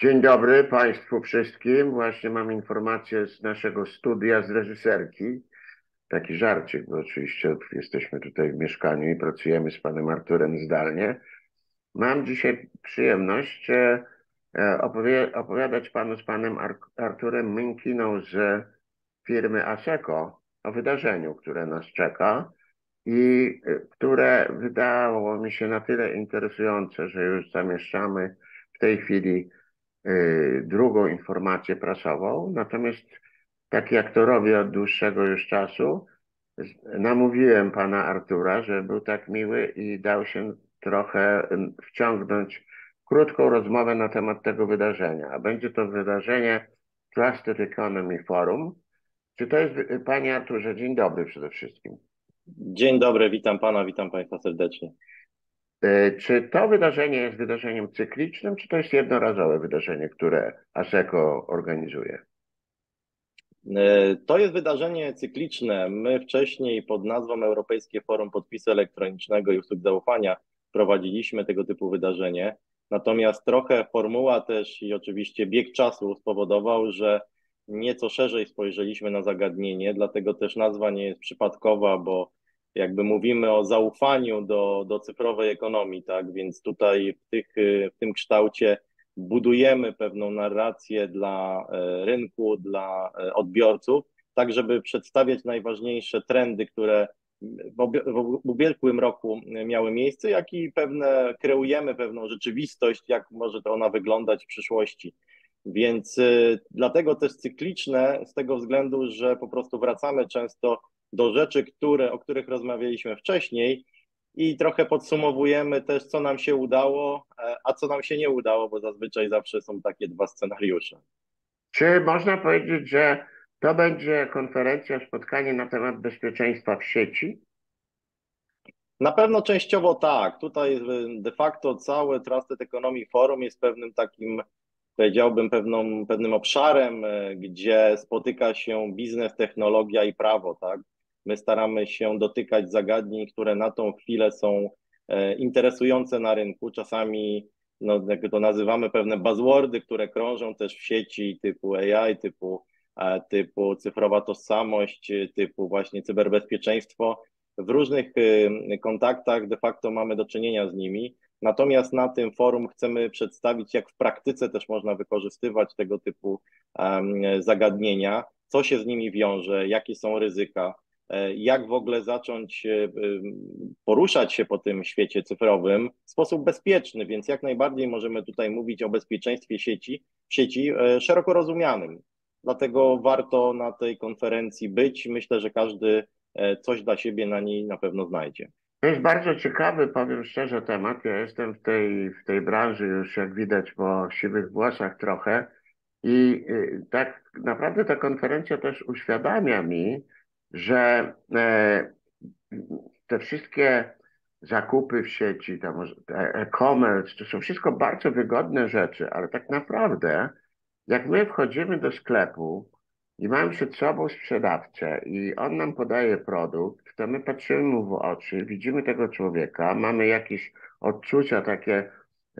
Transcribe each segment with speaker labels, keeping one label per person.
Speaker 1: Dzień dobry Państwu wszystkim. Właśnie mam informację z naszego studia z reżyserki. Taki żarcik, bo oczywiście jesteśmy tutaj w mieszkaniu i pracujemy z panem Arturem zdalnie. Mam dzisiaj przyjemność e, e, opowiadać panu z panem Ar Arturem Minkiną z firmy ASECO o wydarzeniu, które nas czeka i e, które wydało mi się na tyle interesujące, że już zamieszczamy w tej chwili drugą informację prasową, natomiast tak jak to robię od dłuższego już czasu, namówiłem pana Artura, że był tak miły i dał się trochę wciągnąć krótką rozmowę na temat tego wydarzenia. A będzie to wydarzenie Trusted Economy Forum. Czy to jest, panie Arturze, dzień dobry przede wszystkim.
Speaker 2: Dzień dobry, witam pana, witam państwa serdecznie.
Speaker 1: E, czy to wydarzenie jest wydarzeniem cyklicznym, czy to jest jednorazowe wydarzenie, które ASECO organizuje?
Speaker 2: E, to jest wydarzenie cykliczne. My wcześniej pod nazwą Europejskie Forum Podpisu Elektronicznego i Usług Zaufania prowadziliśmy tego typu wydarzenie. Natomiast trochę formuła też i oczywiście bieg czasu spowodował, że nieco szerzej spojrzeliśmy na zagadnienie, dlatego też nazwa nie jest przypadkowa, bo jakby mówimy o zaufaniu do, do cyfrowej ekonomii, tak? Więc tutaj w, tych, w tym kształcie budujemy pewną narrację dla e, rynku, dla e, odbiorców, tak żeby przedstawiać najważniejsze trendy, które w ubiegłym roku miały miejsce, jak i pewne, kreujemy pewną rzeczywistość, jak może to ona wyglądać w przyszłości. Więc y, dlatego też cykliczne, z tego względu, że po prostu wracamy często do rzeczy, które, o których rozmawialiśmy wcześniej i trochę podsumowujemy też, co nam się udało, e, a co nam się nie udało, bo zazwyczaj zawsze są takie dwa scenariusze.
Speaker 1: Czy można powiedzieć, że to będzie konferencja, spotkanie na temat bezpieczeństwa w sieci?
Speaker 2: Na pewno częściowo tak. Tutaj de facto całe Trusted Economy Forum jest pewnym takim, powiedziałbym, pewną, pewnym obszarem, e, gdzie spotyka się biznes, technologia i prawo, tak? My staramy się dotykać zagadnień, które na tą chwilę są e, interesujące na rynku. Czasami, no, jak to nazywamy, pewne buzzwordy, które krążą też w sieci typu AI, typu, e, typu cyfrowa tożsamość, typu właśnie cyberbezpieczeństwo. W różnych e, kontaktach de facto mamy do czynienia z nimi. Natomiast na tym forum chcemy przedstawić, jak w praktyce też można wykorzystywać tego typu zagadnienia, co się z nimi wiąże, jakie są ryzyka, jak w ogóle zacząć e, poruszać się po tym świecie cyfrowym w sposób bezpieczny, więc jak najbardziej możemy tutaj mówić o bezpieczeństwie sieci, sieci e, szeroko rozumianym. Dlatego warto na tej konferencji być. Myślę, że każdy coś dla siebie na niej na pewno znajdzie.
Speaker 1: To jest bardzo ciekawy, powiem szczerze, temat. Ja jestem w tej, w tej branży już, jak widać, po siwych włosach trochę. I y, tak naprawdę ta konferencja też uświadamia mi, że e, te wszystkie zakupy w sieci, e-commerce, to są wszystko bardzo wygodne rzeczy, ale tak naprawdę, jak my wchodzimy do sklepu i mamy przed sobą sprzedawcę i on nam podaje produkt, to my patrzymy mu w oczy, widzimy tego człowieka, mamy jakieś odczucia takie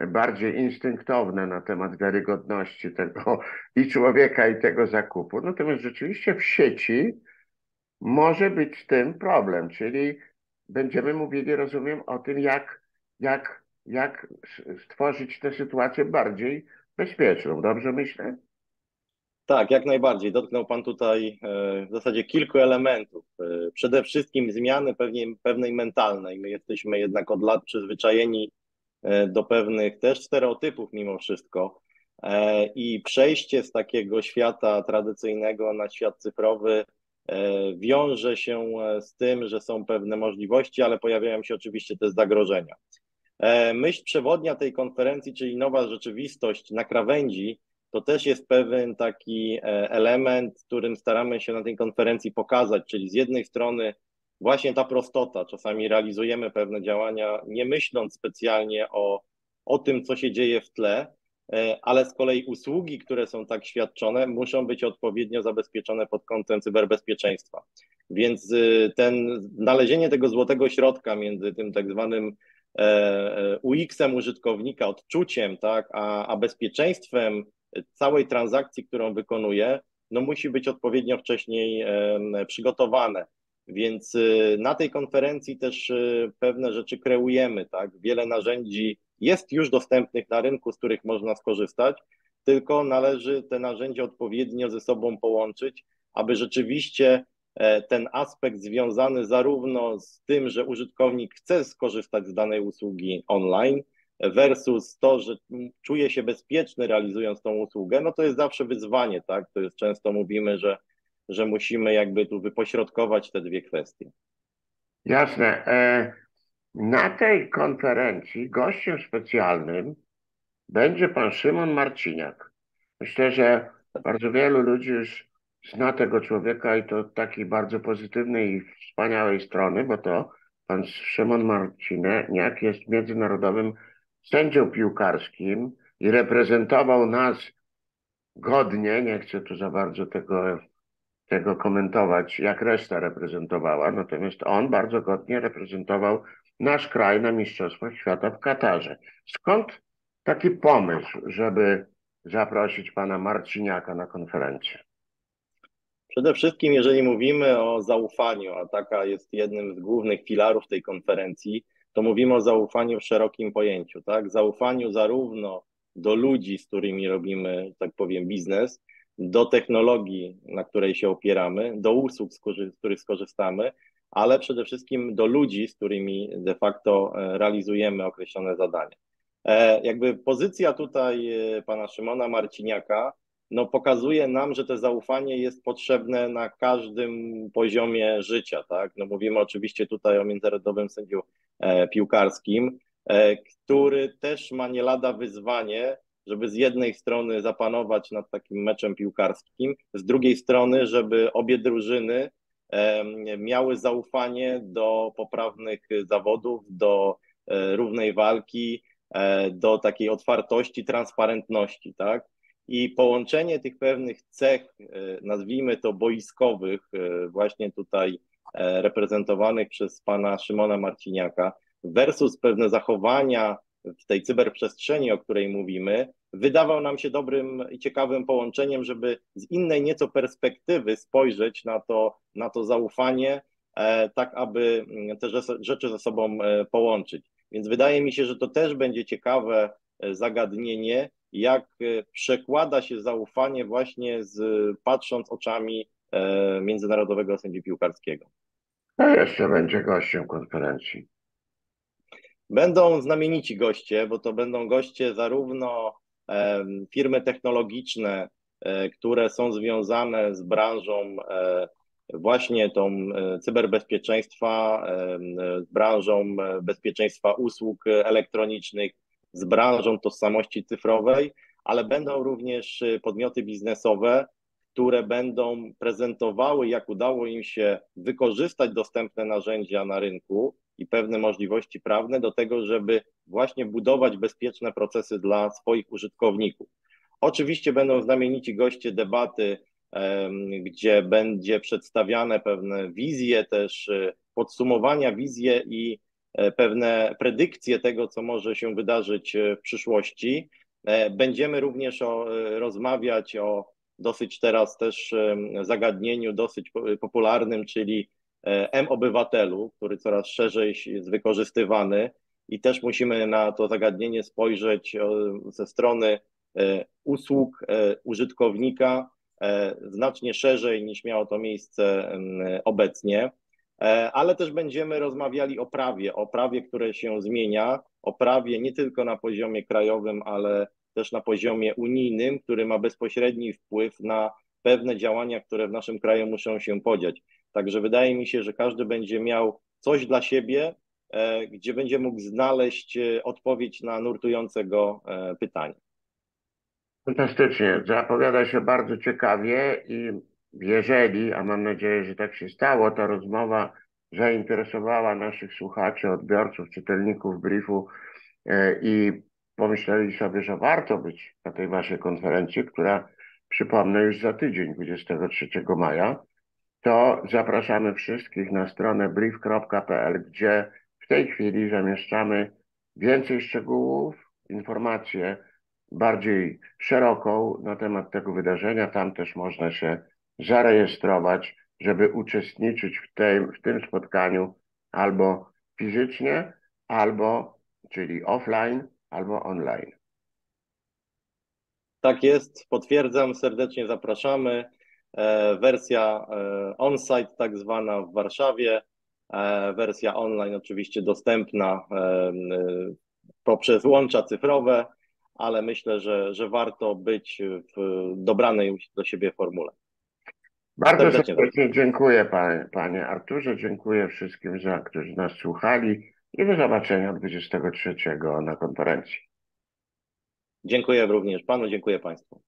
Speaker 1: bardziej instynktowne na temat wiarygodności tego i człowieka, i tego zakupu. Natomiast rzeczywiście w sieci może być z tym problem, czyli będziemy mówili, rozumiem, o tym, jak, jak, jak stworzyć tę sytuację bardziej bezpieczną. Dobrze myślę?
Speaker 2: Tak, jak najbardziej. Dotknął Pan tutaj e, w zasadzie kilku elementów. E, przede wszystkim zmiany pewnie, pewnej mentalnej. My jesteśmy jednak od lat przyzwyczajeni e, do pewnych też stereotypów mimo wszystko. I przejście z takiego świata tradycyjnego na świat cyfrowy wiąże się e, z tym, że są pewne możliwości, ale pojawiają się oczywiście też zagrożenia. E, myśl przewodnia tej konferencji, czyli nowa rzeczywistość na krawędzi, to też jest pewien taki element, którym staramy się na tej konferencji pokazać, czyli z jednej strony właśnie ta prostota, czasami realizujemy pewne działania nie myśląc specjalnie o, o tym, co się dzieje w tle, E, ale z kolei usługi, które są tak świadczone, muszą być odpowiednio zabezpieczone pod kątem cyberbezpieczeństwa. Więc y, ten znalezienie tego złotego środka między tym tak zwanym UX-em użytkownika, odczuciem, tak, a, a bezpieczeństwem całej transakcji, którą wykonuje, no musi być odpowiednio wcześniej przygotowane. Więc y, na tej konferencji też y, pewne rzeczy kreujemy, tak? Wiele narzędzi jest już dostępnych na rynku, z których można skorzystać, tylko należy te narzędzia odpowiednio ze sobą połączyć, aby rzeczywiście e, ten aspekt związany zarówno z tym, że użytkownik chce skorzystać z danej usługi online, versus to, że czuje się bezpieczny realizując tą usługę, no to jest zawsze wyzwanie, tak? To jest często mówimy, że, że musimy jakby tu wypośrodkować te dwie kwestie.
Speaker 1: Jasne. Na tej konferencji gościem specjalnym będzie pan Szymon Marciniak. Myślę, że bardzo wielu ludzi już zna tego człowieka i to takiej bardzo pozytywnej i wspaniałej strony, bo to pan Szymon Marciniak jest międzynarodowym sędzią piłkarskim i reprezentował nas godnie, nie chcę tu za bardzo tego, tego komentować, jak reszta reprezentowała, natomiast on bardzo godnie reprezentował nasz kraj na Mistrzostwach Świata w Katarze. Skąd taki pomysł, żeby zaprosić pana Marciniaka na konferencję?
Speaker 2: Przede wszystkim, jeżeli mówimy o zaufaniu, a taka jest jednym z głównych filarów tej konferencji, to mówimy o zaufaniu w szerokim pojęciu, tak? Zaufaniu zarówno do ludzi, z którymi robimy, tak powiem, biznes, do technologii, na której się opieramy, do usług, z których skorzystamy, ale przede wszystkim do ludzi, z którymi de facto e, realizujemy określone zadania. E, jakby pozycja tutaj e, pana Szymona Marciniaka no, pokazuje nam, że to zaufanie jest potrzebne na każdym poziomie życia. Tak? No, mówimy oczywiście tutaj o międzynarodowym sędziu piłkarskim, który też ma nie lada wyzwanie, żeby z jednej strony zapanować nad takim meczem piłkarskim, z drugiej strony, żeby obie drużyny miały zaufanie do poprawnych zawodów, do e, równej walki, e, do takiej otwartości, transparentności, tak? i połączenie tych pewnych cech, e, nazwijmy to boiskowych, właśnie tutaj reprezentowanych przez pana Szymona Marciniaka, versus pewne zachowania w tej cyberprzestrzeni, o której mówimy, wydawał nam się dobrym i ciekawym połączeniem, żeby z innej nieco perspektywy spojrzeć na to, na to zaufanie, tak aby mm, te rzeczy ze sobą połączyć. Więc wydaje mi się, że to też będzie ciekawe zagadnienie, jak e, przekłada się zaufanie właśnie z, patrząc oczami e, międzynarodowego sędzi piłkarskiego.
Speaker 1: A jeszcze będzie gościem konferencji.
Speaker 2: Będą znamienici goście, bo to będą goście zarówno e, firmy technologiczne, które są związane z branżą właśnie tą cyberbezpieczeństwa, z branżą bezpieczeństwa usług elektronicznych, z branżą tożsamości cyfrowej, ale będą również podmioty biznesowe, które będą prezentowały, jak udało im się wykorzystać dostępne narzędzia na rynku i pewne możliwości prawne do tego, żeby właśnie budować bezpieczne procesy dla swoich użytkowników. Oczywiście będą znamienici goście debaty, gdzie będzie przedstawiane pewne wizje, też y, podsumowania, wizje i E, pewne predykcje tego, co może się wydarzyć e, w przyszłości. E, będziemy również o, rozmawiać o dosyć teraz też zagadnieniu, dosyć popularnym, czyli M-obywatelu, który coraz szerzej jest wykorzystywany i też musimy na to zagadnienie spojrzeć ze strony usług użytkownika znacznie szerzej niż miało to miejsce obecnie. E, ale też będziemy rozmawiali o prawie, o prawie, które się zmienia, o prawie nie tylko na poziomie krajowym, ale też na poziomie unijnym, który ma bezpośredni wpływ na pewne działania, które w naszym kraju muszą się podziać. Także wydaje mi się, że każdy będzie miał coś dla siebie, e, gdzie będzie mógł znaleźć e, odpowiedź na nurtujące go pytanie.
Speaker 1: Fantastycznie. Zapowiada się bardzo ciekawie i jeżeli, a mam nadzieję, że tak się stało, ta rozmowa zainteresowała naszych słuchaczy, odbiorców, czytelników briefu e, i pomyśleli sobie, że warto być na tej waszej konferencji, która przypomnę już za tydzień, 23 maja, to zapraszamy wszystkich na stronę brief.pl, gdzie w tej chwili zamieszczamy więcej szczegółów, informację bardziej szeroką na temat tego wydarzenia. Tam też można się zarejestrować, żeby uczestniczyć w, tej, w tym spotkaniu albo fizycznie, albo, czyli offline, albo online.
Speaker 2: Tak jest, potwierdzam, serdecznie zapraszamy. E, wersja e, on-site tak zwana w Warszawie, e, wersja online oczywiście dostępna poprzez łącza cyfrowe, ale myślę, że, że warto być w dobranej do siebie formule.
Speaker 1: Bardzo serdecznie, serdecznie dziękuję panie, panie Arturze, dziękuję wszystkim, za, którzy nas słuchali i do zobaczenia 23 na konferencji.
Speaker 2: Dziękuję również panu, dziękuję państwu.